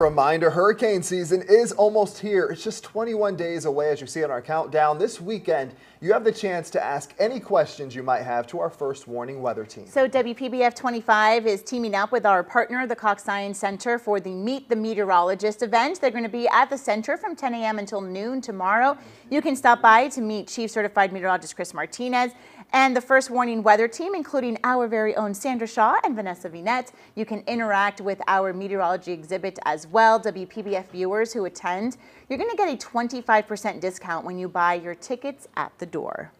Reminder, hurricane season is almost here. It's just 21 days away as you see on our countdown. This weekend, you have the chance to ask any questions you might have to our first warning weather team. So WPBF 25 is teaming up with our partner, the Cox Science Center, for the Meet the Meteorologist event. They're going to be at the center from 10 a.m. until noon tomorrow. You can stop by to meet Chief Certified Meteorologist Chris Martinez and the first warning weather team, including our very own Sandra Shaw and Vanessa Vinette. You can interact with our meteorology exhibit as well. WPBF viewers who attend, you're going to get a 25% discount when you buy your tickets at the door.